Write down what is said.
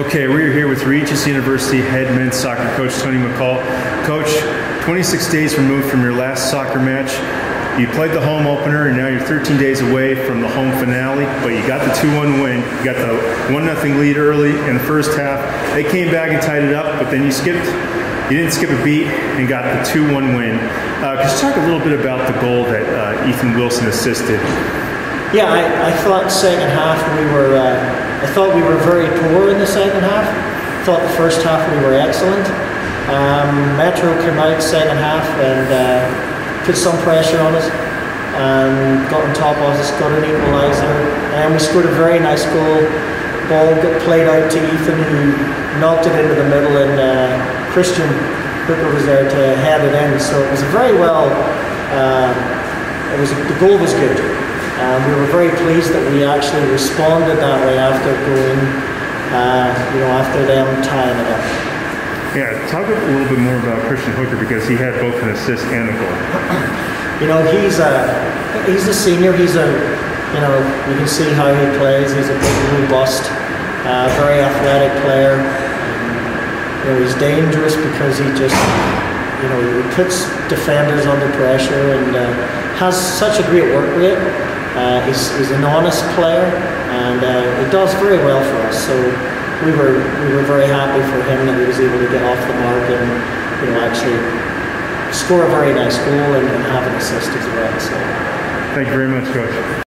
Okay, we're here with Regis University head men's soccer coach Tony McCall. Coach, 26 days removed from your last soccer match. You played the home opener and now you're 13 days away from the home finale, but you got the 2-1 win. You got the 1-0 lead early in the first half. They came back and tied it up, but then you skipped you didn't skip a beat and got the 2-1 win. Uh, could you talk a little bit about the goal that uh, Ethan Wilson assisted? Yeah, I, I thought second half we were uh, thought we were very poor in the second half. Thought the first half we were excellent. Um, Metro came out second half and uh, put some pressure on us and got on top of us, got an equaliser, and we scored a very nice goal. Ball got played out to Ethan, who knocked it into the middle, and uh, Christian Hooker was there to head it in. So it was a very well. Uh, it was the goal was good. Um, we were very pleased that we actually responded that way after going, uh, you know, after them tying it up. Yeah, talk a little bit more about Christian Hooker because he had both an assist and a goal. You know, he's a he's a senior. He's a you know you can see how he plays. He's a big, robust, uh, very athletic player. You know, he's dangerous because he just you know he puts defenders under pressure and uh, has such a great work rate. Uh, he's, he's, an honest player, and uh, it does very well for us. So we were we were very happy for him that he was able to get off the mark and you know actually score a very nice goal and, and have an assist as well. So. Thank you very much, Coach.